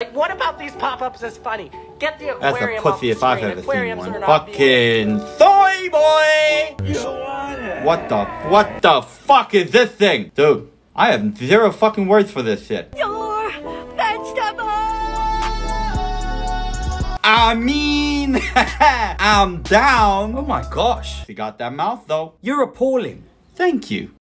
Like, what about these pop-ups is funny? Get the That's a aquarium off the I've screen. ever seen one. Fucking soy boy! What the what the fuck is this thing? Dude, I have zero fucking words for this shit. Your vegetable! I mean, I'm down. Oh my gosh. You got that mouth though. You're appalling. Thank you.